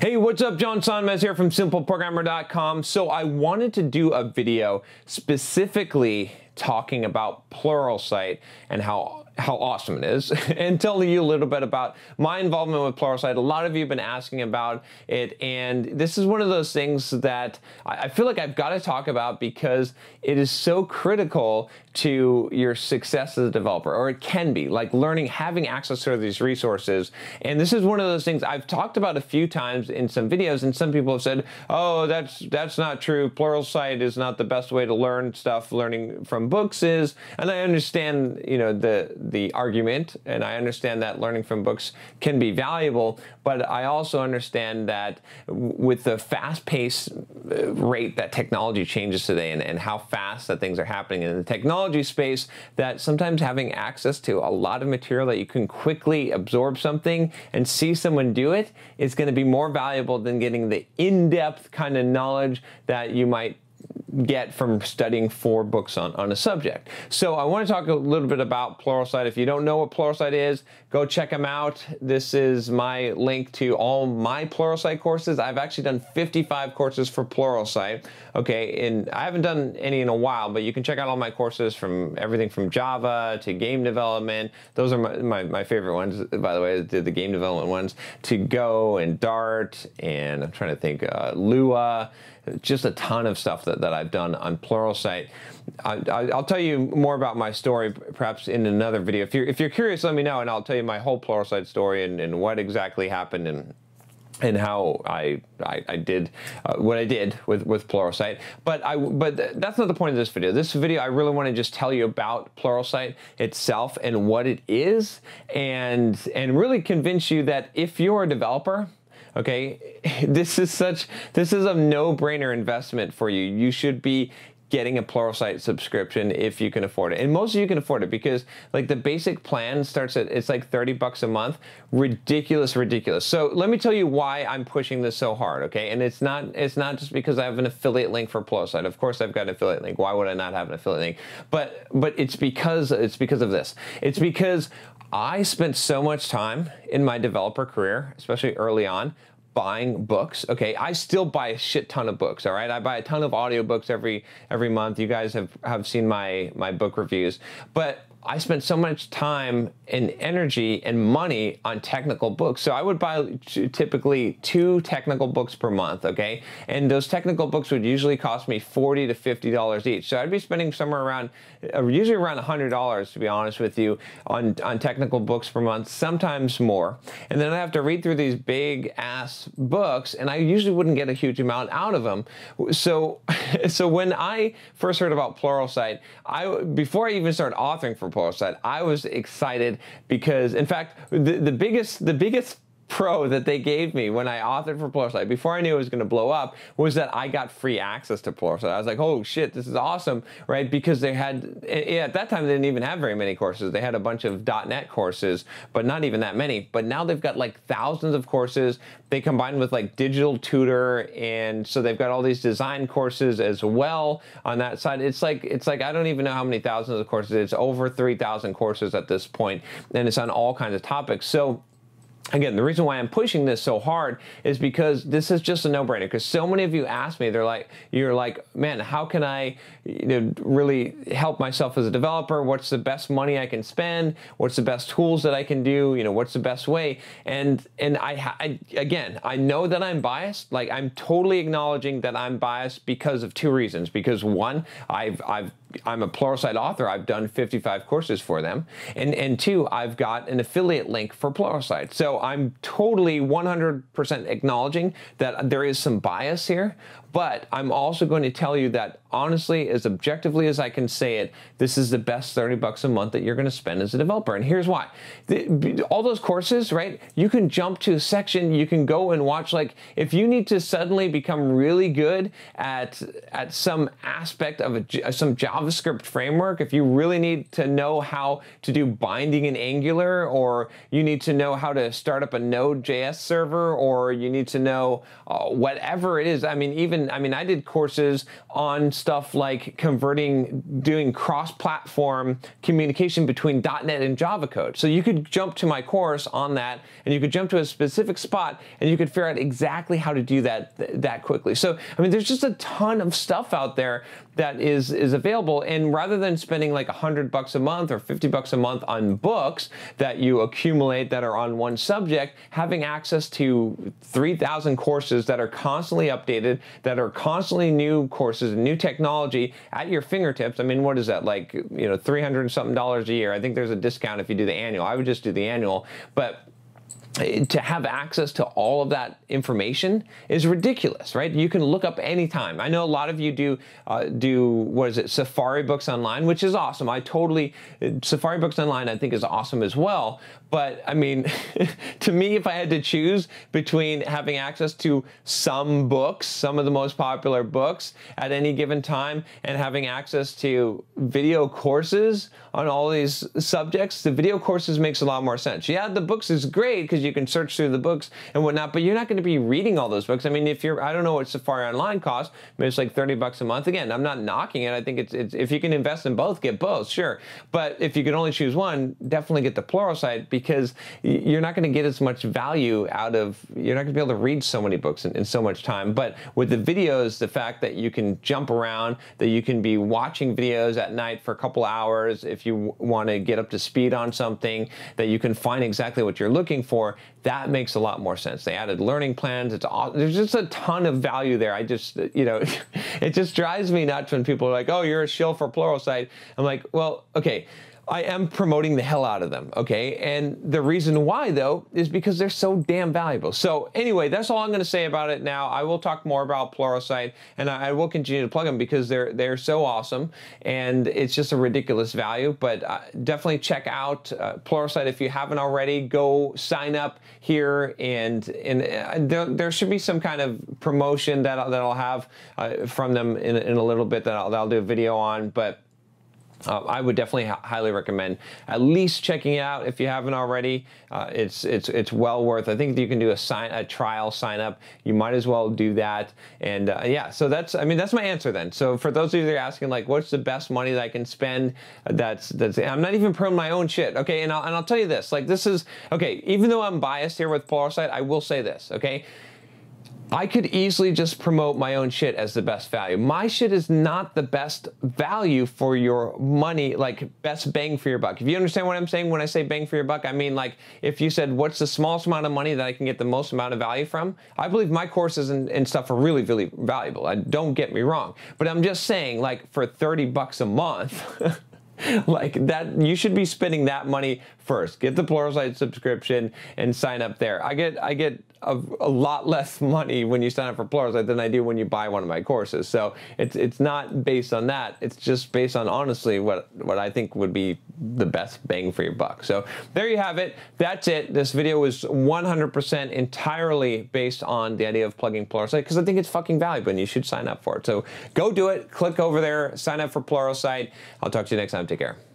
Hey, what's up? John Sonmez here from SimpleProgrammer.com. So I wanted to do a video specifically talking about Pluralsight and how how awesome it is and telling you a little bit about my involvement with Pluralsight. A lot of you have been asking about it, and this is one of those things that I feel like I've got to talk about because it is so critical to your success as a developer, or it can be, like learning, having access to these resources. And this is one of those things I've talked about a few times in some videos, and some people have said, oh, that's that's not true. Pluralsight is not the best way to learn stuff. Learning from books is, and I understand, you know, the the argument, and I understand that learning from books can be valuable, but I also understand that with the fast-paced uh, rate that technology changes today and, and how fast that things are happening in the technology space, that sometimes having access to a lot of material that you can quickly absorb something and see someone do it is going to be more valuable than getting the in-depth kind of knowledge that you might get from studying four books on, on a subject. So I want to talk a little bit about Pluralsight. If you don't know what Pluralsight is, go check them out. This is my link to all my Pluralsight courses. I've actually done 55 courses for Pluralsight. Okay, and I haven't done any in a while, but you can check out all my courses from everything from Java to game development. Those are my, my, my favorite ones, by the way, the, the, game development ones, to Go and Dart, and I'm trying to think, uh, Lua, just a ton of stuff that, that I've done on Pluralsight. I, will tell you more about my story perhaps in another video. If you're, if you're curious, let me know and I'll tell you my whole Pluralsight story and, and what exactly happened and and how I, I, I did uh, what I did with, with Pluralsight. But, I, but that's not the point of this video. This video, I really want to just tell you about Pluralsight itself and what it is and, and really convince you that if you're a developer, okay? This is such this is a no-brainer investment for you. You should be getting a Pluralsight subscription if you can afford it. And most of you can afford it because like the basic plan starts at it's like 30 bucks a month. Ridiculous, ridiculous. So let me tell you why I'm pushing this so hard, okay? And it's not it's not just because I have an affiliate link for Pluralsight. Of course I've got an affiliate link. Why would I not have an affiliate link? But but it's because it's because of this. It's because I spent so much time in my developer career, especially early on, buying books. Okay, I still buy a shit ton of books. All right, I buy a ton of audiobooks every every month. You guys have have seen my my book reviews, but I spent so much time and energy and money on technical books. So I would buy typically two technical books per month, okay? And those technical books would usually cost me 40 to $50 each. So I'd be spending somewhere around, uh, usually around $100 to be honest with you, on, on technical books per month, sometimes more. And then I have to read through these big ass books and I usually wouldn't get a huge amount out of them. So, so when I first heard about Pluralsight, I, before I even started authoring for Pluralsight, I was excited because, in fact, the, the biggest the biggest pro that they gave me when I authored for Pluralsight before I knew it was going to blow up was that I got free access to Pluralsight. I was like, oh shit, this is awesome, right? Because they had, eh, eh, at that time, they didn't even have very many courses. They had a bunch of .NET courses, but not even that many. But now they've got like thousands of courses. They combine with like digital tutor, and so they've got all these design courses as well on that side. It's like, it's like, I don't even know how many thousands of courses. It's over 3,000 courses at this point, and it's on all kinds of topics. So Again, the reason why I'm pushing this so hard is because this is just a no-brainer. Because so many of you ask me, they're like, you're like, man, how can I you know, really help myself as a developer? What's the best money I can spend? What's the best tools that I can do? You know, what's the best way? And and I, I again, I know that I'm biased. Like I'm totally acknowledging that I'm biased because of two reasons. Because one, I've I've I'm a Pluralsight author. I've done 55 courses for them. And, and two, I've got an affiliate link for Pluralsight. So I'm totally 100% acknowledging that there is some bias here, but I'm also going to tell you that honestly, as objectively as I can say it, this is the best 30 bucks a month that you're going to spend as a developer. And here's why. The, all those courses, right? You can jump to a section, you can go and watch like if you need to suddenly become really good at at some aspect of a, some JavaScript framework, if you really need to know how to do binding in Angular or you need to know how to start up a Node.js server or you need to know uh, whatever it is. I mean, even I mean, I did courses on stuff like converting, doing cross-platform communication between .NET and Java code. So you could jump to my course on that, and you could jump to a specific spot, and you could figure out exactly how to do that that quickly. So I mean, there's just a ton of stuff out there that is is available, and rather than spending like a hundred bucks a month or fifty bucks a month on books that you accumulate that are on one subject, having access to three thousand courses that are constantly updated, that are constantly new courses and new technology at your fingertips. I mean, what is that like? You know, three hundred something dollars a year. I think there's a discount if you do the annual. I would just do the annual, but to have access to all of that information is ridiculous, right? You can look up anytime. I know a lot of you do uh, do what is it, Safari Books Online, which is awesome. I totally Safari Books Online I think is awesome as well. But I mean, to me, if I had to choose between having access to some books, some of the most popular books at any given time, and having access to video courses on all these subjects, the video courses makes a lot more sense. Yeah, the books is great because you can search through the books and whatnot, but you're not going to be reading all those books. I mean, if you're, I don't know what Safari Online costs, maybe it's like 30 bucks a month. Again, I'm not knocking it. I think it's, it's if you can invest in both, get both, sure. But if you can only choose one, definitely get the plural Pluralsight because you're not going to get as much value out of, you're not going to be able to read so many books in, in so much time. But with the videos, the fact that you can jump around, that you can be watching videos at night for a couple hours if you want to get up to speed on something, that you can find exactly what you're looking for, that makes a lot more sense. They added learning plans. It's all, there's just a ton of value there. I just, you know, it just drives me nuts when people are like, oh, you're a shill for Pluralsight. I'm like, well, okay I am promoting the hell out of them, okay? And the reason why, though, is because they're so damn valuable. So anyway, that's all I'm going to say about it now. I will talk more about Pluralsight, and I will continue to plug them because they're they're so awesome, and it's just a ridiculous value. But uh, definitely check out uh, Pluralsight if you haven't already. Go sign up here, and and uh, there, there, should be some kind of promotion that that I'll have uh, from them in, in a little bit that I'll, that I'll do a video on, but. Uh, I would definitely highly recommend at least checking it out if you haven't already. Uh, it's it's it's well worth. I think you can do a sign a trial sign up. You might as well do that. And uh, yeah, so that's I mean that's my answer then. So for those of you that are asking like, what's the best money that I can spend? That's that's I'm not even promoting my own shit. Okay, and I'll and I'll tell you this. Like this is okay. Even though I'm biased here with Pluralsight, I will say this. Okay I could easily just promote my own shit as the best value. My shit is not the best value for your money, like best bang for your buck. If you understand what I'm saying when I say bang for your buck, I mean like if you said what's the smallest amount of money that I can get the most amount of value from, I believe my courses and, and stuff are really, really valuable. I, don't get me wrong. But I'm just saying like for 30 bucks a month, like that you should be spending that money first get the pluralsight subscription and sign up there i get i get a, a, lot less money when you sign up for pluralsight than i do when you buy one of my courses. So it's it's not based on that. It's just based on honestly what what i think would be the best bang for your buck. So there you have it. That's it. This video was 100% entirely based on the idea of plugging pluralsight because i think it's fucking valuable and you should sign up for it. So go do it. Click over there. Sign up for pluralsight i'll talk to you next time. Take care.